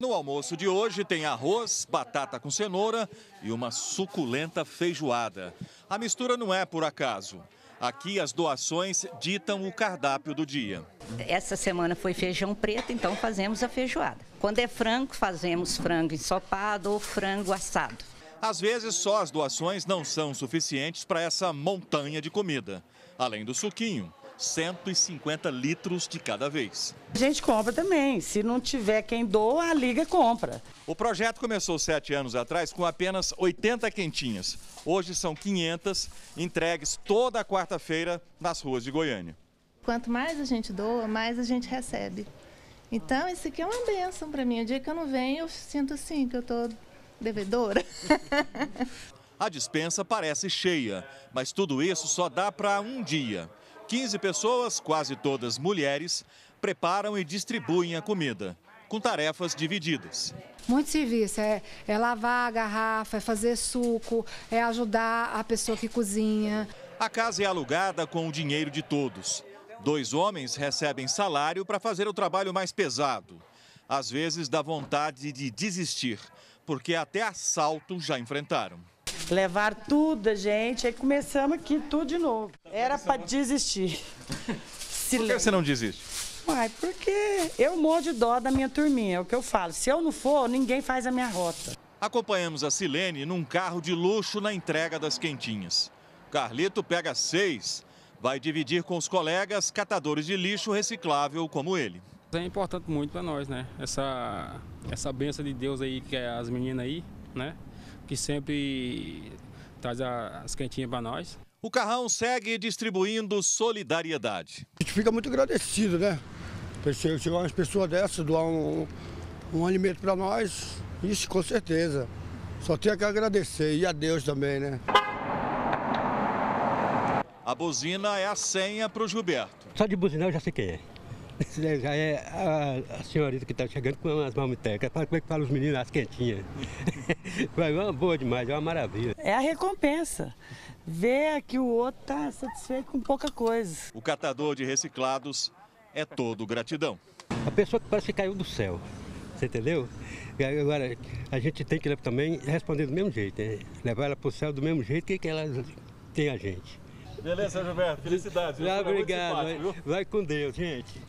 No almoço de hoje tem arroz, batata com cenoura e uma suculenta feijoada. A mistura não é por acaso. Aqui as doações ditam o cardápio do dia. Essa semana foi feijão preto, então fazemos a feijoada. Quando é frango, fazemos frango ensopado ou frango assado. Às vezes só as doações não são suficientes para essa montanha de comida. Além do suquinho, 150 litros de cada vez. A gente compra também. Se não tiver quem doa, a Liga compra. O projeto começou sete anos atrás com apenas 80 quentinhas. Hoje são 500, entregues toda quarta-feira nas ruas de Goiânia. Quanto mais a gente doa, mais a gente recebe. Então, isso aqui é uma benção para mim. O dia que eu não venho, eu sinto assim, que eu estou devedora. A dispensa parece cheia, mas tudo isso só dá para um dia. 15 pessoas, quase todas mulheres, preparam e distribuem a comida, com tarefas divididas. Muito serviço, é, é lavar a garrafa, é fazer suco, é ajudar a pessoa que cozinha. A casa é alugada com o dinheiro de todos. Dois homens recebem salário para fazer o trabalho mais pesado. Às vezes dá vontade de desistir, porque até assalto já enfrentaram. Levar tudo a gente, aí começamos aqui tudo de novo. Era para desistir. Por que você não desiste? Uai, porque eu morro de dó da minha turminha, é o que eu falo. Se eu não for, ninguém faz a minha rota. Acompanhamos a Silene num carro de luxo na entrega das quentinhas. Carlito pega seis, vai dividir com os colegas catadores de lixo reciclável como ele. É importante muito para nós, né? Essa, essa benção de Deus aí, que é as meninas aí, né? Que sempre traz as quentinhas para nós. O carrão segue distribuindo solidariedade. A gente fica muito agradecido, né? Chegar umas pessoas dessas, doar um, um alimento para nós, isso com certeza. Só tenho que agradecer e a Deus também, né? A buzina é a senha para o Gilberto. Só de buzinar eu já sei quem é. Já é a, a senhorita que está chegando com as mamitecas. Como é que fala os meninos, as quentinhas. Vai uma boa demais, é uma maravilha. É a recompensa. Ver que o outro está satisfeito com pouca coisa. O catador de reciclados é todo gratidão. A pessoa que parece que caiu do céu. Você entendeu? Agora, a gente tem que também responder do mesmo jeito, né? levar ela para o céu do mesmo jeito que, que ela tem a gente. Beleza, Gilberto. Felicidades. Obrigado. Vai, vai com Deus, gente.